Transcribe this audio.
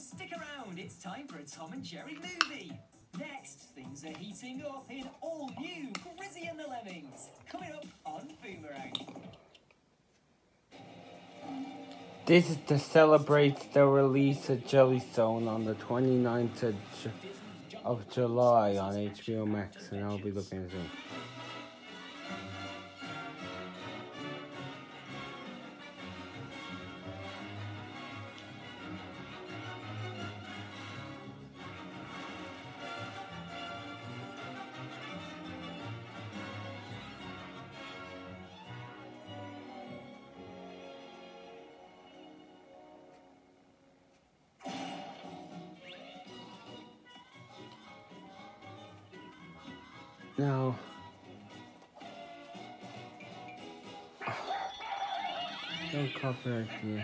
stick around. It's time for a Tom and Jerry movie. Next, things are heating up in all new Grizzy and the Lemmings. Coming up on Boomerang. This is to celebrate the release of Jellystone on the 29th of, of July on HBO Max, and I'll be looking soon. Now, don't copyright me.